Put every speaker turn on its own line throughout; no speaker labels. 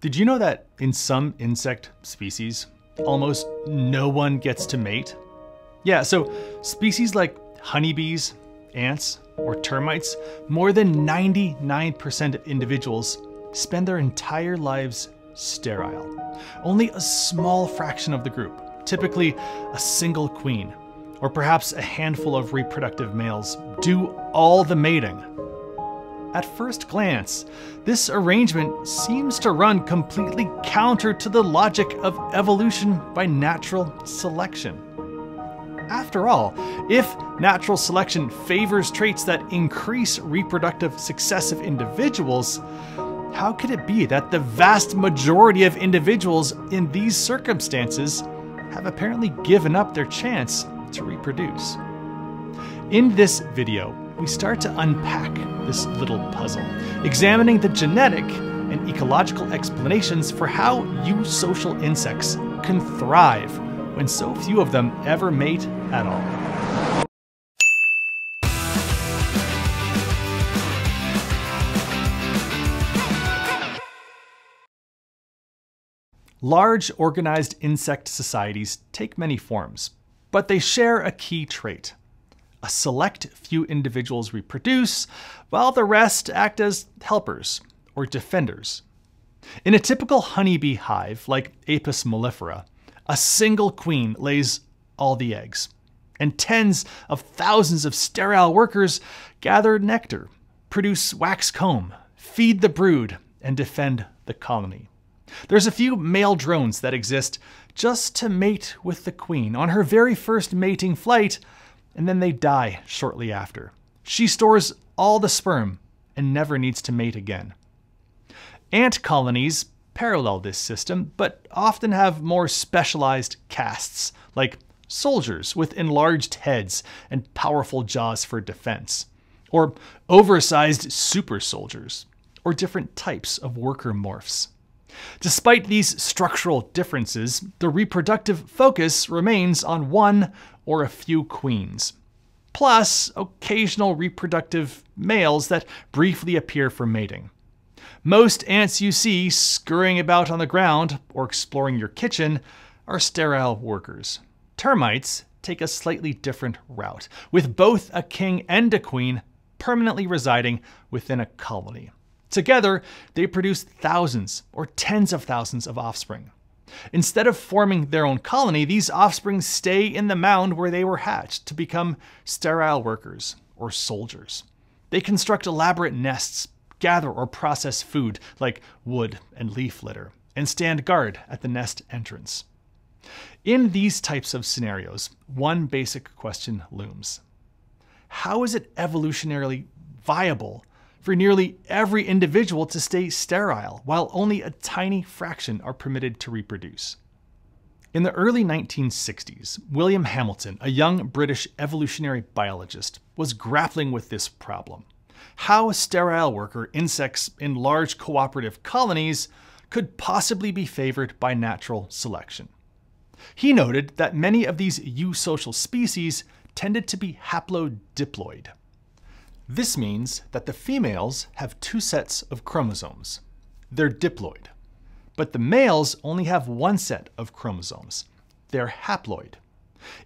Did you know that in some insect species, almost no one gets to mate? Yeah, so species like honeybees, ants, or termites, more than 99% of individuals spend their entire lives sterile. Only a small fraction of the group, typically a single queen, or perhaps a handful of reproductive males, do all the mating. At first glance, this arrangement seems to run completely counter to the logic of evolution by natural selection. After all, if natural selection favors traits that increase reproductive success of individuals, how could it be that the vast majority of individuals in these circumstances have apparently given up their chance to reproduce? In this video, we start to unpack this little puzzle, examining the genetic and ecological explanations for how eusocial insects can thrive when so few of them ever mate at all. Large organized insect societies take many forms, but they share a key trait a select few individuals reproduce, while the rest act as helpers or defenders. In a typical honeybee hive, like Apis mellifera, a single queen lays all the eggs, and tens of thousands of sterile workers gather nectar, produce wax comb, feed the brood, and defend the colony. There's a few male drones that exist just to mate with the queen on her very first mating flight and then they die shortly after. She stores all the sperm and never needs to mate again. Ant colonies parallel this system, but often have more specialized castes, like soldiers with enlarged heads and powerful jaws for defense, or oversized super soldiers, or different types of worker morphs. Despite these structural differences, the reproductive focus remains on one or a few queens, plus occasional reproductive males that briefly appear for mating. Most ants you see scurrying about on the ground or exploring your kitchen are sterile workers. Termites take a slightly different route, with both a king and a queen permanently residing within a colony. Together, they produce thousands or tens of thousands of offspring. Instead of forming their own colony, these offspring stay in the mound where they were hatched to become sterile workers or soldiers. They construct elaborate nests, gather or process food like wood and leaf litter, and stand guard at the nest entrance. In these types of scenarios, one basic question looms. How is it evolutionarily viable for nearly every individual to stay sterile, while only a tiny fraction are permitted to reproduce. In the early 1960s, William Hamilton, a young British evolutionary biologist, was grappling with this problem. How sterile worker insects in large cooperative colonies could possibly be favored by natural selection. He noted that many of these eusocial species tended to be haplodiploid, this means that the females have two sets of chromosomes. They're diploid. But the males only have one set of chromosomes. They're haploid.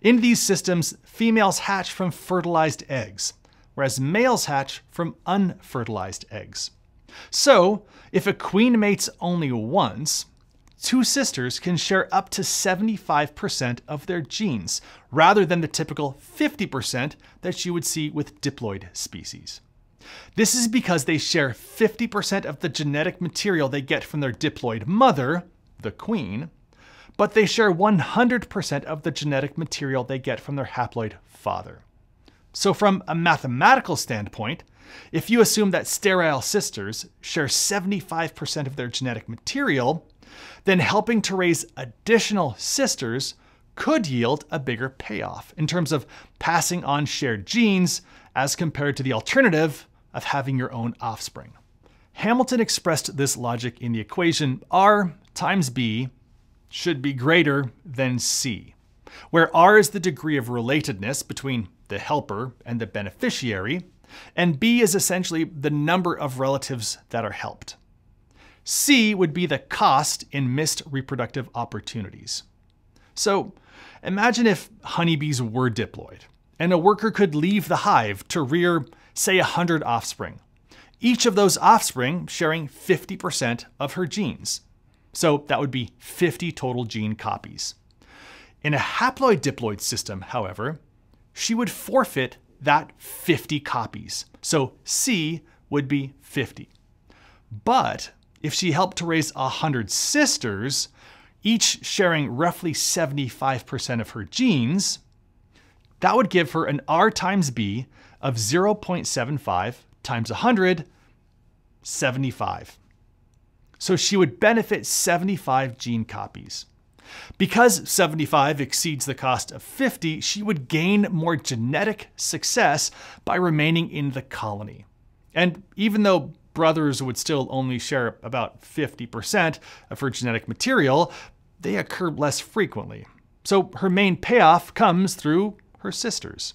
In these systems, females hatch from fertilized eggs, whereas males hatch from unfertilized eggs. So, if a queen mates only once, two sisters can share up to 75% of their genes, rather than the typical 50% that you would see with diploid species. This is because they share 50% of the genetic material they get from their diploid mother, the queen, but they share 100% of the genetic material they get from their haploid father. So, from a mathematical standpoint, if you assume that sterile sisters share 75% of their genetic material, then helping to raise additional sisters could yield a bigger payoff in terms of passing on shared genes as compared to the alternative of having your own offspring. Hamilton expressed this logic in the equation R times B should be greater than C, where R is the degree of relatedness between the helper and the beneficiary, and B is essentially the number of relatives that are helped. C would be the cost in missed reproductive opportunities. So imagine if honeybees were diploid, and a worker could leave the hive to rear, say, 100 offspring, each of those offspring sharing 50% of her genes. So that would be 50 total gene copies. In a haploid diploid system, however, she would forfeit that 50 copies. So C would be 50. But if she helped to raise 100 sisters, each sharing roughly 75% of her genes, that would give her an R times B of 0.75 times 100, 75. So she would benefit 75 gene copies. Because 75 exceeds the cost of 50, she would gain more genetic success by remaining in the colony. And even though brothers would still only share about 50% of her genetic material, they occur less frequently. So her main payoff comes through her sisters.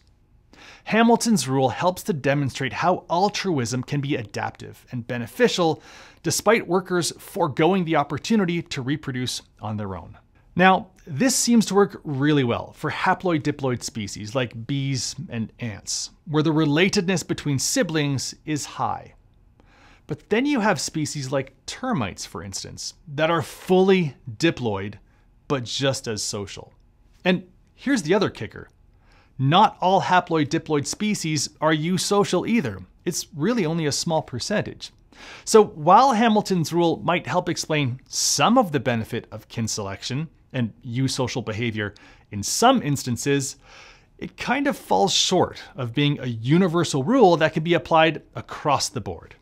Hamilton's rule helps to demonstrate how altruism can be adaptive and beneficial despite workers foregoing the opportunity to reproduce on their own. Now, this seems to work really well for haploid diploid species like bees and ants, where the relatedness between siblings is high. But then you have species like termites, for instance, that are fully diploid, but just as social. And here's the other kicker. Not all haploid diploid species are eusocial either. It's really only a small percentage. So while Hamilton's rule might help explain some of the benefit of kin selection and eusocial behavior in some instances, it kind of falls short of being a universal rule that can be applied across the board.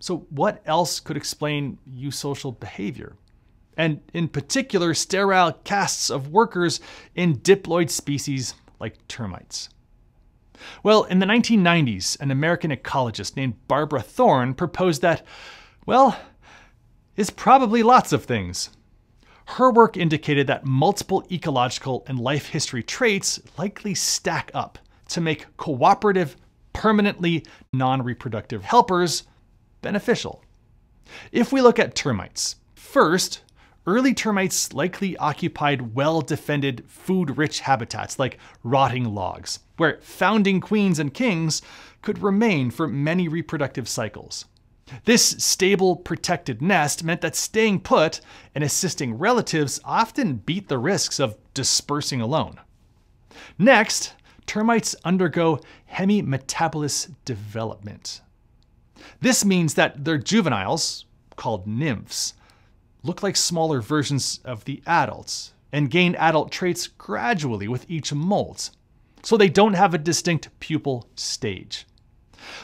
So what else could explain eusocial behavior? And in particular, sterile castes of workers in diploid species like termites. Well, in the 1990s, an American ecologist named Barbara Thorne proposed that, well, is probably lots of things. Her work indicated that multiple ecological and life history traits likely stack up to make cooperative, permanently non reproductive helpers beneficial. If we look at termites, first, early termites likely occupied well defended, food rich habitats like rotting logs, where founding queens and kings could remain for many reproductive cycles. This stable, protected nest meant that staying put and assisting relatives often beat the risks of dispersing alone. Next, termites undergo hemimetabolous development. This means that their juveniles, called nymphs, look like smaller versions of the adults and gain adult traits gradually with each molt, so they don't have a distinct pupal stage.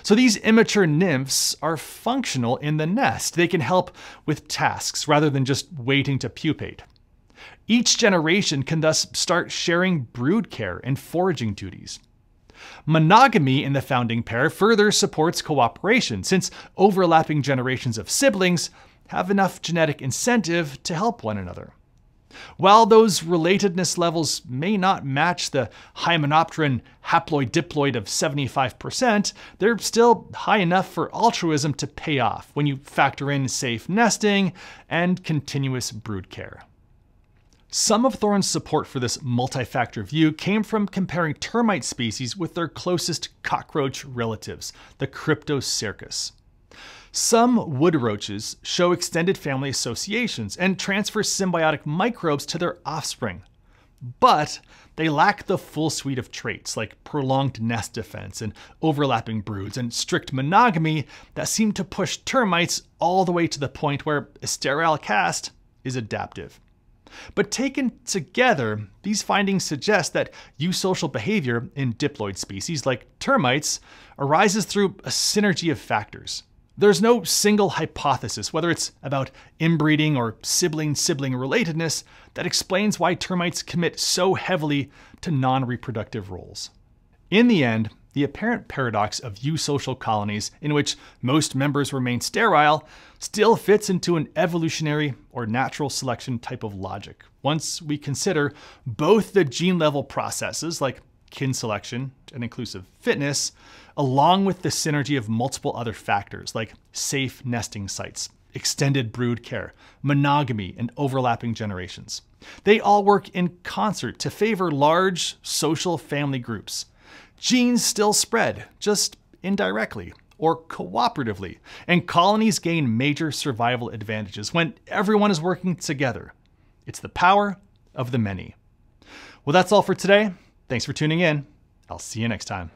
So these immature nymphs are functional in the nest. They can help with tasks rather than just waiting to pupate. Each generation can thus start sharing brood care and foraging duties. Monogamy in the founding pair further supports cooperation, since overlapping generations of siblings have enough genetic incentive to help one another. While those relatedness levels may not match the Hymenopteran haploid diploid of 75%, they're still high enough for altruism to pay off when you factor in safe nesting and continuous brood care. Some of Thorne's support for this multi-factor view came from comparing termite species with their closest cockroach relatives, the Cryptocercus. Some wood roaches show extended family associations and transfer symbiotic microbes to their offspring. But they lack the full suite of traits like prolonged nest defense and overlapping broods and strict monogamy that seem to push termites all the way to the point where a sterile caste is adaptive. But taken together, these findings suggest that eusocial behavior in diploid species like termites arises through a synergy of factors. There's no single hypothesis, whether it's about inbreeding or sibling sibling relatedness, that explains why termites commit so heavily to non reproductive roles. In the end, the apparent paradox of eusocial colonies, in which most members remain sterile, still fits into an evolutionary or natural selection type of logic once we consider both the gene level processes like kin selection and inclusive fitness, along with the synergy of multiple other factors like safe nesting sites, extended brood care, monogamy, and overlapping generations. They all work in concert to favor large social family groups. Genes still spread, just indirectly or cooperatively, and colonies gain major survival advantages when everyone is working together. It's the power of the many. Well, that's all for today. Thanks for tuning in. I'll see you next time.